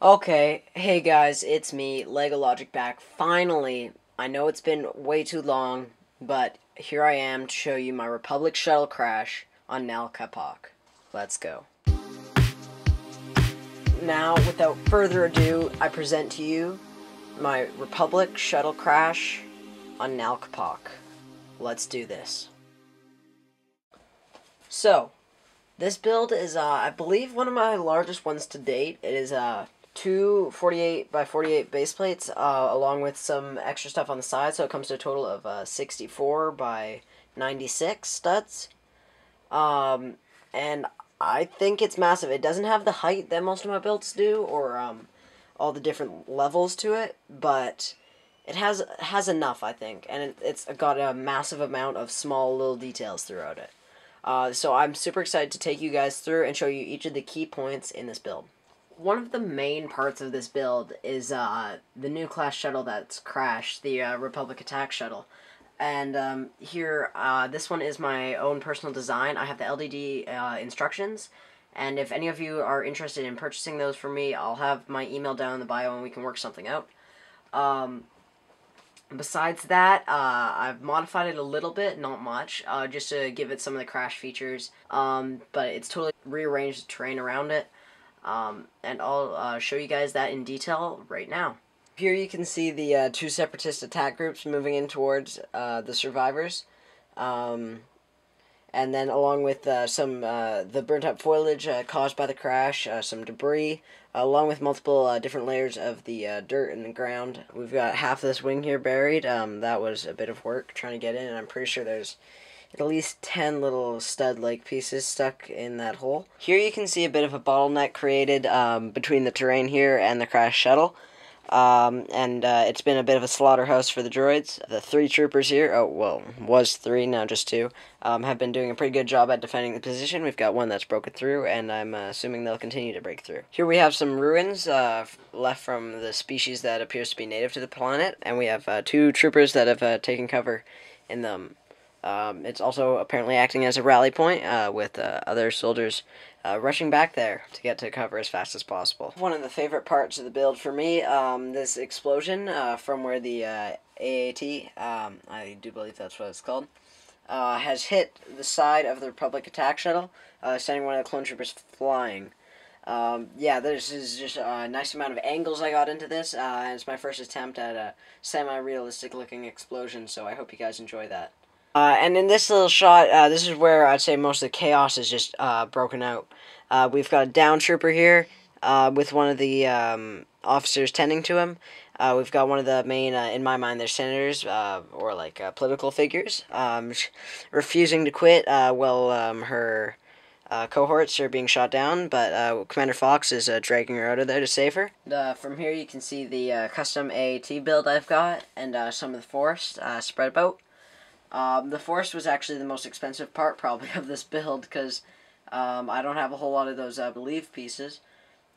Okay, hey guys, it's me, Lego Logic back. Finally, I know it's been way too long, but here I am to show you my Republic shuttle crash on Nal Kapok. Let's go. Now, without further ado, I present to you my Republic shuttle crash on Nal Kapok. Let's do this. So, this build is, uh, I believe, one of my largest ones to date. It is uh, two 48 by 48 base plates, uh, along with some extra stuff on the side, so it comes to a total of uh, 64 by 96 studs. Um, and I think it's massive. It doesn't have the height that most of my builds do, or um, all the different levels to it, but it has has enough, I think, and it, it's got a massive amount of small little details throughout it. Uh, so I'm super excited to take you guys through and show you each of the key points in this build. One of the main parts of this build is uh, the Nu class shuttle that's crashed, the uh, Republic Attack Shuttle. And um, here, uh, this one is my own personal design. I have the LDD uh, instructions, and if any of you are interested in purchasing those for me, I'll have my email down in the bio and we can work something out. Um, besides that, uh, I've modified it a little bit, not much, uh, just to give it some of the crash features. Um, but it's totally rearranged the terrain around it. Um, and I'll uh, show you guys that in detail right now. Here you can see the uh, two separatist attack groups moving in towards uh, the survivors. Um, and then along with uh, some uh, the burnt up foliage uh, caused by the crash, some debris, along with multiple different layers of the dirt in the ground. We've got half this wing here buried. Um, that was a bit of work trying to get in, and I'm pretty sure there's at least 10 little stud-like pieces stuck in that hole. Here you can see a bit of a bottleneck created um, between the terrain here and the crash shuttle. Um, and uh, it's been a bit of a slaughterhouse for the droids. The three troopers here, oh, well, was three, now just two, um, have been doing a pretty good job at defending the position. We've got one that's broken through, and I'm uh, assuming they'll continue to break through. Here we have some ruins uh, left from the species that appears to be native to the planet, and we have uh, two troopers that have uh, taken cover in them. Um, it's also apparently acting as a rally point uh, with uh, other soldiers uh, rushing back there to get to cover as fast as possible. One of the favorite parts of the build for me, um, this explosion uh, from where the uh, AAT, um, I do believe that's what it's called, uh, has hit the side of the Republic attack shuttle, sending one of the clone troopers flying. Um, yeah, this is just a nice amount of angles I got into this, and it's my first attempt at a semi-realistic looking explosion, so I hope you guys enjoy that. Uh, and in this little shot, uh, this is where I'd say most of the chaos is just uh, broken out. Uh, we've got a down trooper here uh, with one of the um, officers tending to him. Uh, we've got one of the main, in my mind, they're senators or like political figures um, refusing to quit while um, her cohorts are being shot down. But Commander Fox is dragging her out of there to save her. from here, you can see the custom AAT build I've got and some of the force spread about. Um, the force was actually the most expensive part probably of this build because um, I don't have a whole lot of those uh, Believe pieces.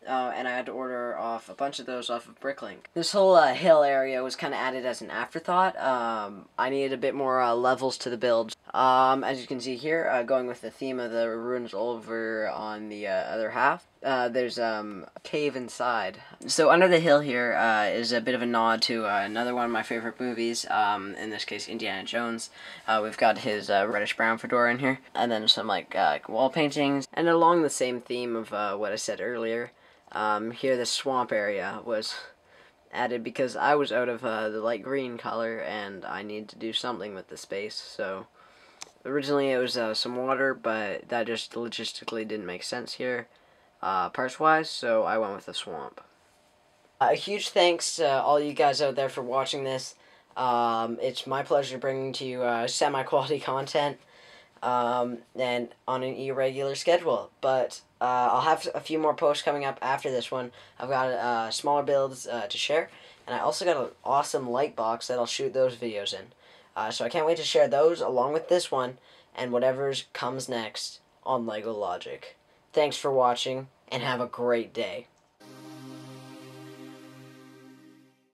Uh, and I had to order off a bunch of those off of Bricklink. This whole uh, hill area was kind of added as an afterthought. Um, I needed a bit more uh, levels to the build. Um, as you can see here, uh, going with the theme of the ruins over on the uh, other half, uh, there's um, a cave inside. So under the hill here is a bit of a nod to another one of my favorite movies, um, in this case Indiana Jones. We've got his reddish-brown fedora in here, and then some like wall paintings. And along the same theme of what I said earlier, um, here the swamp area was added because I was out of the light green color and I need to do something with the space, so... Originally it was some water, but that just logistically didn't make sense here uh, parts-wise, so I went with the swamp. Uh, a huge thanks to all you guys out there for watching this. Um, it's my pleasure bringing to you uh, semi-quality content um, and on an irregular schedule. But uh, I'll have a few more posts coming up after this one. I've got uh, smaller builds uh, to share, and I also got an awesome light box that I'll shoot those videos in. Uh, so I can't wait to share those along with this one and whatever comes next on LEGO Logic. Thanks for watching, and have a great day.